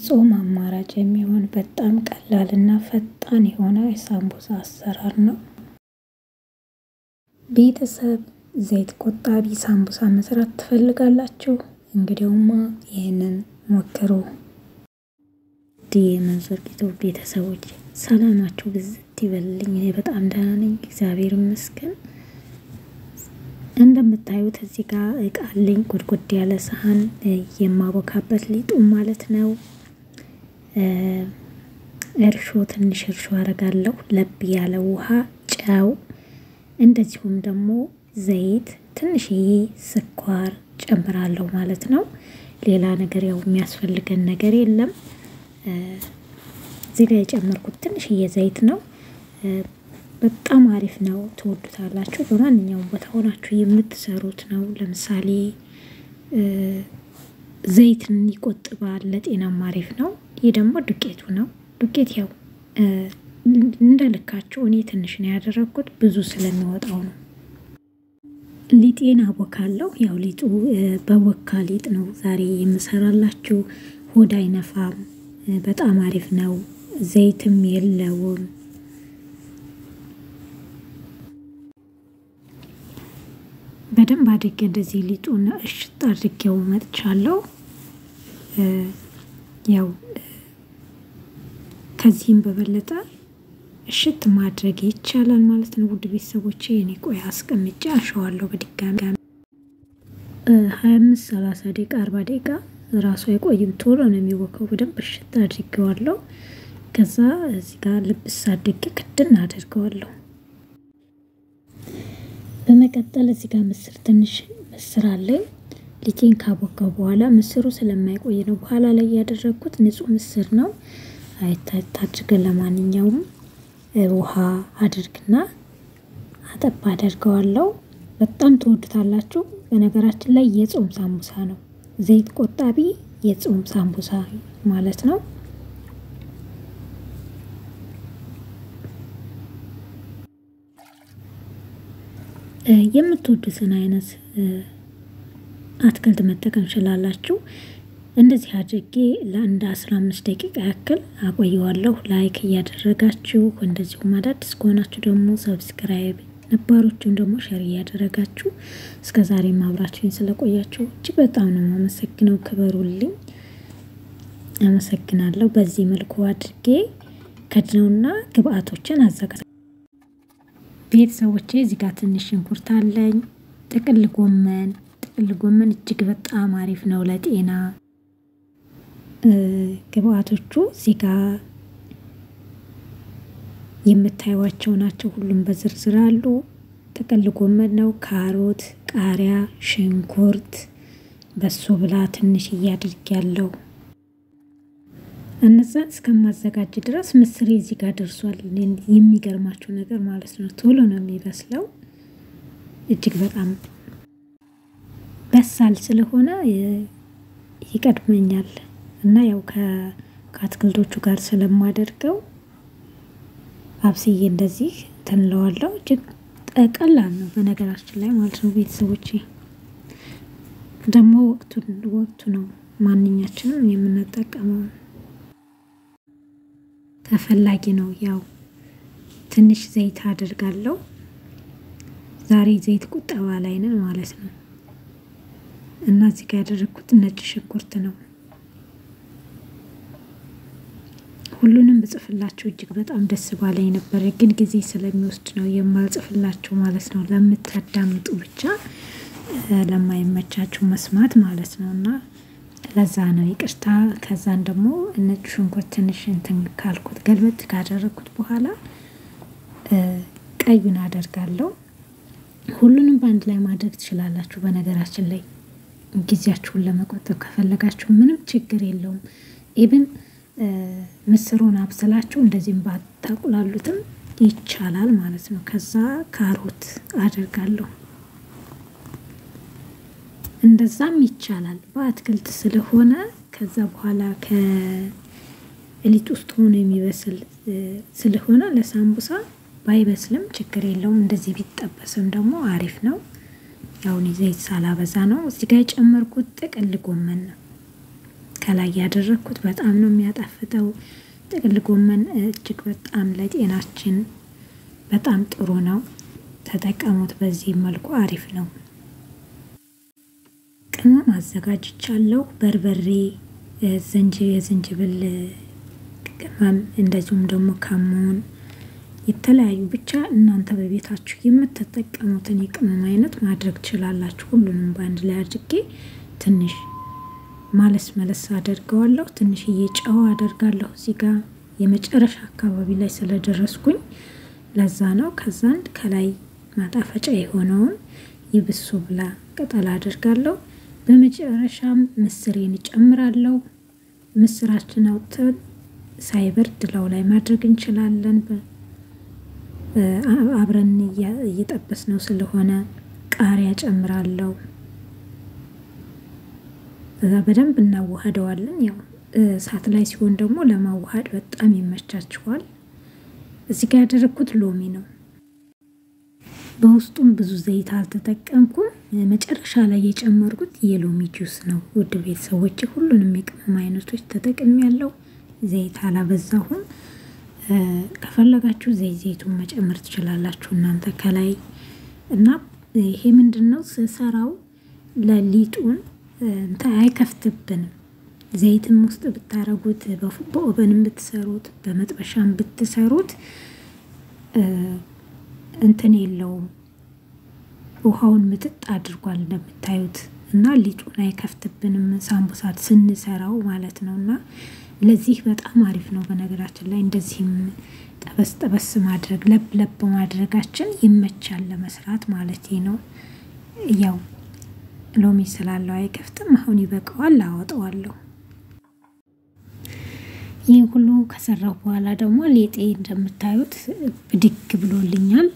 ጾም አማራጭ የሚሆን በጣም ቀላልና ፈጣን የሆነ የሳምቡሳ አሰራር ነው። ቤተሰብ ዘይት ቆጣቢ ሳምቡሳ መስራት ትፈልጋላችሁ? እንግዲያውማ ይህንን ሞክሩ። የመንዞር ቤተሰቦች ሰላማችሁ ብዝት ይበልልኝ። እኔ በጣም ደህና ነኝ፣ እግዚአብሔር ይመስገን። እንደምታዩት እዚህ ጋር እቃ አለኝ፣ ጎድጎድ ያለ ሰሀን የማቦካበት ሊጡ ማለት ነው። እርሾ ትንሽ እርሾ አረጋለሁ፣ ለብ ያለ ውሃ፣ ጨው፣ እንደዚሁም ደግሞ ዘይት፣ ትንሽዬ ስኳር ጨምራለሁ ማለት ነው። ሌላ ነገር ያው የሚያስፈልገን ነገር የለም። እዚህ ጋር የጨመርኩት ትንሽዬ ዘይት ነው። በጣም አሪፍ ነው፣ ትወዱታላችሁ። በማንኛውም ቦታ ሆናችሁ የምትሰሩት ነው። ለምሳሌ ዘይትን ይቆጥባል፣ ለጤናም አሪፍ ነው። ይህ ደግሞ ዱቄቱ ነው። ዱቄት ያው እንደ ልካችሁ፣ እኔ ትንሽ ነው ያደረግኩት ብዙ ስለሚወጣው ነው። ሊጤን አቦካለሁ። ያው ሊጡ በቦካ ሊጥ ነው ዛሬ የምሰራላችሁ። ሆድ አይነፋም፣ በጣም አሪፍ ነው። ዘይትም የለውም። በደንብ አድርጌ እንደዚህ ሊጡን እሽት አድርጌው መጥቻለሁ። ያው ከዚህም በበለጠ እሽት ማድረግ ይቻላል ማለት ነው። ውድ ቤተሰቦቼ እኔ ቆይ አስቀምጬ አሸዋለሁ በድጋሚ ሀያ አምስት ሰላሳ ደቂቃ አርባ ደቂቃ ራሱ አይቆይም። ቶሎ ነው የሚወቀው። በደንብ እሽት አድርጌዋለሁ። ከዛ እዚህ ጋር ልብስ አድርጌ ክድን አድርገዋለሁ። በመቀጠል እዚህ ጋር ምስር ትንሽ ምስር አለኝ። ሊጤን ካቦካው በኋላ ምስሩ ስለማይቆይ ነው በኋላ ላይ ያደረግኩት። ንጹህ ምስር ነው። አድርገን ለማንኛውም ውሃ አድርግና አጠባ አደርገዋለሁ። በጣም ትወዱታላችሁ። በነገራችን ላይ የጾም ሳምቡሳ ነው። ዘይት ቆጣቢ የጾም ሳምቡሳ ማለት ነው። የምትወዱትን አይነት አትክልት መጠቀም ትችላላችሁ። እንደዚህ አድርጌ ለአንድ አስራ አምስት ደቂቃ ያክል አቆየዋለሁ። like እያደረጋችሁ እንደዚሁም አዳዲስ ከሆናችሁ ደግሞ subscribe፣ ነባሮቹን ደግሞ share እያደረጋችሁ እስከ ዛሬ አብራችሁኝ ስለቆያችሁ እጅግ በጣም ነው የማመሰግነው። ክበሩልኝ። አመሰግናለሁ። በዚህ መልኩ አድርጌ ከድነውና ግብአቶችን አዘጋጅ ቤተሰቦቼ እዚህ ትንሽ ሽንኩርት አለኝ። ጥቅል ጎመን ጥቅል ጎመን እጅግ በጣም አሪፍ ነው ለጤና። ግብአቶቹ እዚህ ጋር የምታዩዋቸው ናቸው። ሁሉም በዝርዝር አሉ። ጥቅል ጎመን ነው፣ ካሮት፣ ቃሪያ፣ ሽንኩርት፣ በሶ ብላ ትንሽ እያድርግ ያለው እነዛን እስከማዘጋጅ ድረስ ምስሬ እዚህ ጋር ደርሷል። የሚገርማችሁ ነገር ማለት ነው ቶሎ ነው የሚበስለው። እጅግ በጣም በሳል ስለሆነ ይቀድመኛል እና ያው ከአትክልቶቹ ጋር ስለማደርገው አብስዬ እንደዚህ ትንለዋለው። እጅግ ቀላል ነው በነገራችን ላይ ማለት ነው። ቤተሰቦቼ ደግሞ ወቅቱ ነው ማንኛችንም የምንጠቀመው ተፈላጊ ነው። ያው ትንሽ ዘይት አድርጋለሁ። ዛሬ ዘይት ቁጠባ ላይ ነን ማለት ነው እና እዚህ ጋር ያደረግኩት ነጭ ሽንኩርት ነው። ሁሉንም ብጽፍላችሁ እጅግ በጣም ደስ ባለኝ ነበረ፣ ግን ጊዜ ስለሚወስድ ነው የማልጽፍላችሁ ማለት ነው። ለምታዳምጡ ብቻ ለማይመቻችሁ መስማት ማለት ነው እና ለዛ ነው ይቅርታ። ከዛን ደግሞ ነጭ ሽንኩርት ትንሽ እንትን ካልኩት ገልበጥ ካደረግኩት በኋላ ቀዩን አደርጋለሁ። ሁሉንም በአንድ ላይ ማድረግ ትችላላችሁ። በነገራችን ላይ ጊዜያችሁን ለመቆጠብ ከፈለጋችሁ ምንም ችግር የለውም። ኢብን ምስሩን አብስላችሁ እንደዚህም ባታቁላሉትም ይቻላል ማለት ነው። ከዛ ካሮት አደርጋለሁ። እንደዛም ይቻላል በአትክልት ስለሆነ። ከዛ በኋላ ከሊጥ ውስጥ ሆኖ የሚበስል ስለሆነ ለሳምቡሳ ባይበስልም ችግር የለውም። እንደዚህ ቢጠበስም ደግሞ አሪፍ ነው። ያው እኔ ዘይት ሳላበዛ ነው። እዚህ ጋር የጨመርኩት ጥቅል ጎመን ነው። ከላይ ያደረግኩት በጣም ነው የሚያጣፍጠው። ጥቅል ጎመን እጅግ በጣም ለጤናችን በጣም ጥሩ ነው። ተጠቀሙት። በዚህ መልኩ አሪፍ ነው። ቅመም አዘጋጅቻለሁ። በርበሬ፣ ዝንጅ የዝንጅብል ቅመም እንደዚሁም ደግሞ ከሙን የተለያዩ ብቻ እናንተ በቤታችሁ የምትጠቀሙትን የቅመም አይነት ማድረግ ትችላላችሁ። ሁሉንም በአንድ ላይ አድርጌ ትንሽ ማለስ መለስ አደርገዋለሁ። ትንሽዬ ጨው አደርጋለሁ። እዚህ ጋር የመጨረሻ አካባቢ ላይ ስለደረስኩኝ ለዛ ነው። ከዛን ከላይ ማጣፈጫ የሆነውን የብሱ ብላ ቅጠል አደርጋለሁ። በመጨረሻም ምስሬን እጨምራለሁ። ምስራችን አውጥተን ሳይበርድ ላው ላይ ማድረግ እንችላለን። አብረን እየጠበስ ነው ስለሆነ ቃሪያ ጨምራለሁ። እዛ በደንብ እናዋህደዋለን። ያው እሳት ላይ ሲሆን ደግሞ ለማዋሃድ በጣም ይመቻችኋል። እዚህ ጋር ያደረግኩት ሎሚ ነው። በውስጡም ብዙ ዘይት አልተጠቀምኩም። መጨረሻ ላይ የጨመርኩት የሎሚ ጁስ ነው። ውድ ቤተሰቦች ሁሉንም የቅመም አይነቶች ተጠቅሜ ያለው ዘይት አላበዛሁም። ከፈለጋችሁ ዘይት ዘይቱን መጨመር ትችላላችሁ እናንተ ከላይ እና ይሄ ምንድን ነው ስሰራው ለሊጡን አይከፍትብንም። ዘይትም ውስጥ ብታረጉት በኦቨንም ብትሰሩት በመጥበሻም ብትሰሩት እንትን የለውም። ውሃውን ምጥጥ አድርጓል እንደምታዩት እና ሊጡን አይከፍትብንም ሳምቡሳት ስንሰራው ማለት ነው። እና ለዚህ በጣም አሪፍ ነው። በነገራችን ላይ እንደዚህም ጠበስ ጠበስ ማድረግ ለብ ለብ ማድረጋችን ይመቻል ለመስራት ማለት ነው። ያው ሎሚ ስላለው አይከፍትም። አሁን ይበቃዋል፣ አወጣዋለሁ። ይህ ሁሉ ከሰራሁ በኋላ ደግሞ ሌጤ እንደምታዩት ብድግ ብሎልኛል።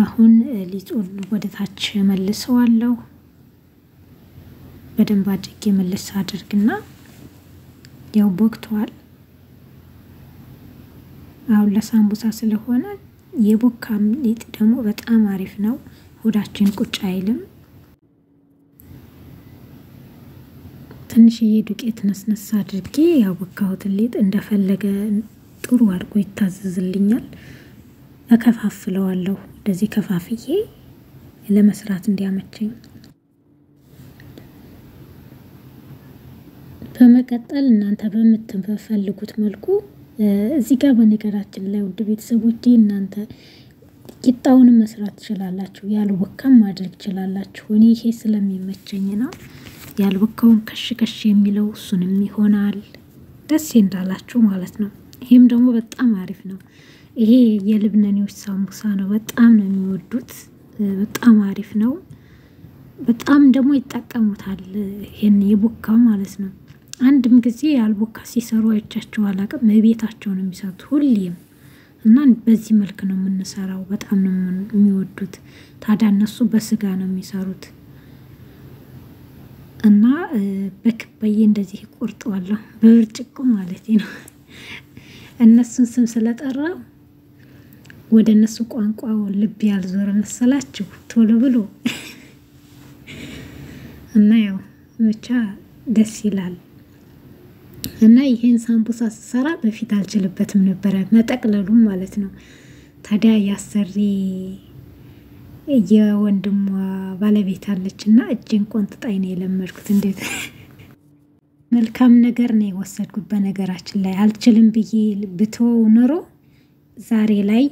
አሁን ሊጡን ወደ ታች መልሰዋለሁ። በደንብ አድርጌ መልስ አድርግና ያው ቦክተዋል። አሁን ለሳምቡሳ ስለሆነ የቦካ ሊጥ ደግሞ በጣም አሪፍ ነው። ሆዳችን ቁጭ አይልም። ትንሽዬ ዱቄት ነስነስ አድርጌ ያቦካሁትን ሊጥ እንደፈለገ ጥሩ አድርጎ ይታዘዝልኛል። እከፋፍለዋለሁ እንደዚህ ከፋፍዬ ለመስራት እንዲያመቸኝ። በመቀጠል እናንተ በምትፈልጉት መልኩ እዚህ ጋር በነገራችን ላይ ውድ ቤተሰቦች እናንተ ቂጣውንም መስራት ትችላላችሁ፣ ያልቦካም ማድረግ ትችላላችሁ። እኔ ይሄ ስለሚመቸኝ ነው። ያልቦካውን ከሽ ከሽ የሚለው እሱንም ይሆናል። ደስ እንዳላችሁ ማለት ነው። ይሄም ደግሞ በጣም አሪፍ ነው። ይሄ የልብነኔዎች ሳምቡሳ ነው። በጣም ነው የሚወዱት። በጣም አሪፍ ነው። በጣም ደግሞ ይጠቀሙታል። ይሄን የቦካው ማለት ነው። አንድም ጊዜ ያልቦካ ሲሰሩ አይቻቸው አላውቅም። ቤታቸው ነው የሚሰሩት ሁሌም እና በዚህ መልክ ነው የምንሰራው። በጣም ነው የሚወዱት። ታዲያ እነሱ በስጋ ነው የሚሰሩት እና በክበዬ እንደዚህ ቆርጠዋለሁ፣ በብርጭቆ ማለት ነው። እነሱን ስም ስለጠራው ወደ እነሱ ቋንቋ ልብ ያልዞረ መሰላችሁ ቶሎ ብሎ እና ያው ብቻ ደስ ይላል። እና ይሄን ሳምቡሳ ስሰራ በፊት አልችልበትም ነበረ መጠቅለሉም ማለት ነው። ታዲያ ያሰሪ የወንድሟ ባለቤት አለች እና እጅን ቆንጥጣኝ ነው የለመድኩት። እንዴት መልካም ነገር ነው የወሰድኩት። በነገራችን ላይ አልችልም ብዬ ብትወው ኖሮ ዛሬ ላይ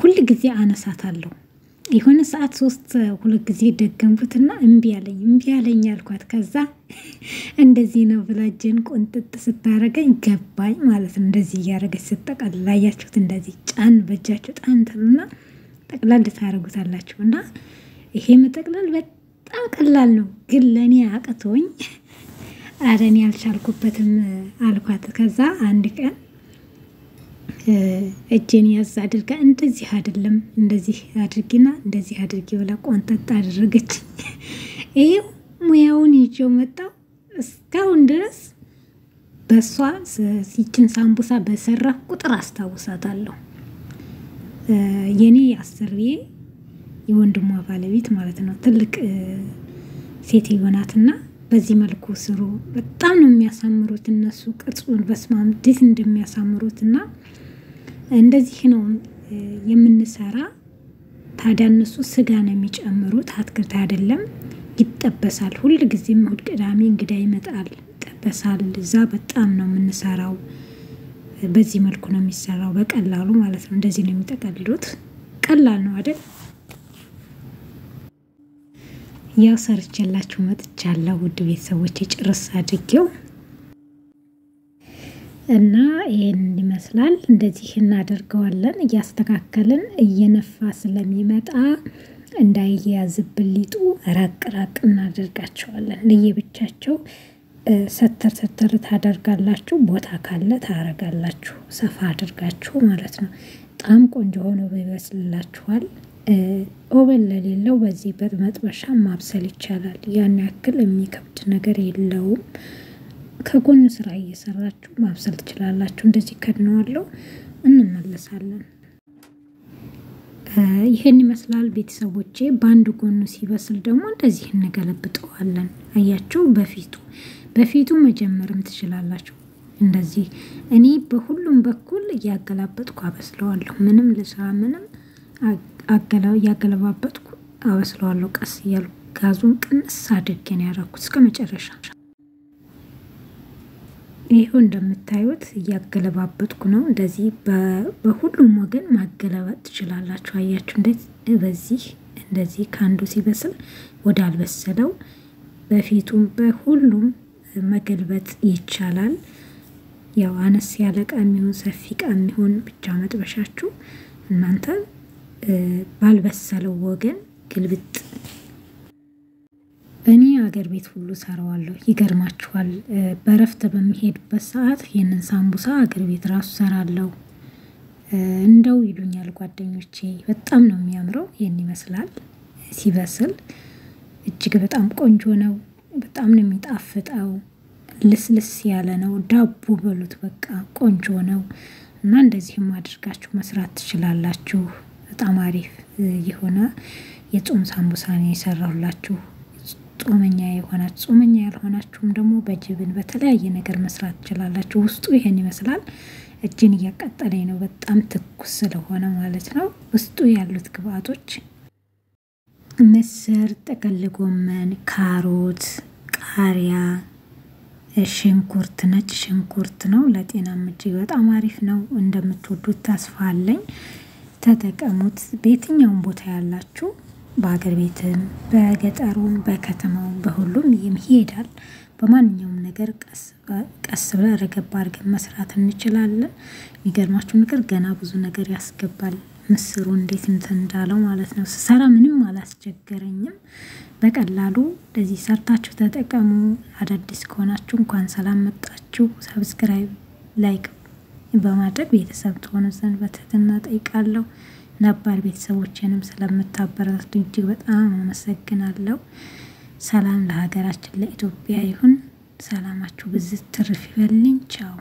ሁል ጊዜ አነሳታለሁ። የሆነ ሰዓት ሶስት ሁለት ጊዜ ደገምኩትና እምቢ አለኝ እምቢ አለኝ አልኳት። ከዛ እንደዚህ ነው ብላ እጄን ቆንጥጥ ስታረገኝ ገባኝ ማለት ነው። እንደዚህ እያደረገች ስጠቀልል አያችሁት? እንደዚህ ጫን በእጃችሁ ጣን ትሉና ጠቅላል ታደርጉታላችሁ። እና ይሄ መጠቅለል በጣም ቀላል ነው፣ ግን ለእኔ አቅቶኝ አረ እኔ አልቻልኩበትም አልኳት። ከዛ አንድ ቀን እጄን ያዝ አድርጋ እንደዚህ አይደለም እንደዚህ አድርጊና እንደዚህ አድርጊ ብላ ቆንጠጥ አደረገች። ይሄው ሙያውን ይዤው መጣው እስካሁን ድረስ በእሷ ሲችን ሳምቡሳ በሰራ ቁጥር አስታውሳታለሁ። የኔ አሰሪዬ የወንድሟ ባለቤት ማለት ነው። ትልቅ ሴትዮ ናትና በዚህ መልኩ ስሩ። በጣም ነው የሚያሳምሩት እነሱ ቅርጹን በስማም እንዴት እንደሚያሳምሩት እና እንደዚህ ነው የምንሰራ። ታዲያ እነሱ ስጋ ነው የሚጨምሩት፣ አትክልት አይደለም። ይጠበሳል። ሁል ጊዜም እሁድ ቅዳሜ እንግዳ ይመጣል፣ ይጠበሳል። እዛ በጣም ነው የምንሰራው። በዚህ መልኩ ነው የሚሰራው፣ በቀላሉ ማለት ነው። እንደዚህ ነው የሚጠቀልሉት። ቀላል ነው አይደል? ያው ሰርቼላችሁ መጥቻለሁ ውድ ቤተሰቦች ጭርስ አድርጌው እና ይህን ይመስላል። እንደዚህ እናደርገዋለን እያስተካከልን እየነፋ ስለሚመጣ እንዳይያዝብን ሊጡ ራቅ ራቅ እናደርጋቸዋለን። ለየብቻቸው ሰተር ሰተር ታደርጋላችሁ። ቦታ ካለ ታረጋላችሁ፣ ሰፋ አድርጋችሁ ማለት ነው። በጣም ቆንጆ ሆኖ ይበስልላችኋል። oven ለሌለው በዚህ በመጥበሻ ማብሰል ይቻላል። ያን ያክል የሚከብድ ነገር የለውም። ከጎን ስራ እየሰራችሁ ማብሰል ትችላላችሁ። እንደዚህ ከድነዋለሁ። እንመለሳለን። ይህን ይመስላል ቤተሰቦቼ። በአንድ ጎኑ ሲበስል ደግሞ እንደዚህ እንገለብጠዋለን። አያችሁ፣ በፊቱ በፊቱ መጀመርም ትችላላችሁ። እንደዚህ እኔ በሁሉም በኩል እያገላበጥኩ አበስለዋለሁ። ምንም ልስራ ምንም እያገለባበጥኩ አበስለዋለሁ። ቀስ እያሉ ጋዙን ቅንስ አድርጌ ነው ያደረኩት እስከ መጨረሻ። ይኸው እንደምታዩት እያገለባበጥኩ ነው። እንደዚህ በሁሉም ወገን ማገለባጥ ትችላላችሁ። አያችሁ እንዴት በዚህ እንደዚህ ከአንዱ ሲበስል ወደ አልበሰለው በፊቱም በሁሉም መገልበጥ ይቻላል። ያው አነስ ያለ እቃ የሚሆን ሰፊ እቃ የሚሆን ብቻ መጥበሻችሁ እናንተ ባልበሰለው ወገን ግልብጥ እኔ አገር ቤት ሁሉ ሰራዋለሁ። ይገርማችኋል። በረፍት በሚሄድበት ሰዓት ይህንን ሳምቡሳ አገር ቤት ራሱ ሰራለሁ። እንደው ይሉኛል ጓደኞቼ። በጣም ነው የሚያምረው። ይህን ይመስላል ሲበስል። እጅግ በጣም ቆንጆ ነው። በጣም ነው የሚጣፍጠው። ልስልስ ያለ ነው። ዳቦ በሉት በቃ ቆንጆ ነው እና እንደዚህም አድርጋችሁ መስራት ትችላላችሁ። በጣም አሪፍ የሆነ የጾም ሳምቡሳ ነው የሰራሁላችሁ። ጾመኛ የሆናችሁ ጾመኛ ያልሆናችሁም ደግሞ በጅብን በተለያየ ነገር መስራት ትችላላችሁ። ውስጡ ይሄን ይመስላል። እጅን እያቃጠለኝ ነው፣ በጣም ትኩስ ስለሆነ ማለት ነው። ውስጡ ያሉት ግብአቶች ምስር፣ ጥቅል ጎመን፣ ካሮት፣ ቃሪያ፣ ሽንኩርት፣ ነጭ ሽንኩርት ነው። ለጤናም እጅግ በጣም አሪፍ ነው። እንደምትወዱት ተስፋ አለኝ። ተጠቀሙት። በየትኛውም ቦታ ያላችሁ በሀገር ቤትም በገጠሩም በከተማውም በሁሉም ይሄዳል። በማንኛውም ነገር ቀስ ብለን ረገብ አድርገን መስራት እንችላለን። የሚገርማችሁ ነገር ገና ብዙ ነገር ያስገባል። ምስሩ እንዴት እንትን እንዳለው ማለት ነው። ስሰራ ምንም አላስቸገረኝም። በቀላሉ እንደዚህ ሰርታችሁ ተጠቀሙ። አዳዲስ ከሆናችሁ እንኳን ሰላም መጣችሁ። subscribe፣ like በማድረግ ቤተሰብ ትሆኑ ዘንድ በትህትና እጠይቃለሁ። ነባር ቤተሰቦችንም ስለምታበረታቱ እጅግ በጣም አመሰግናለሁ። ሰላም ለሀገራችን ለኢትዮጵያ ይሁን። ሰላማችሁ ብዝት ትርፍ ይበልኝ። ቻው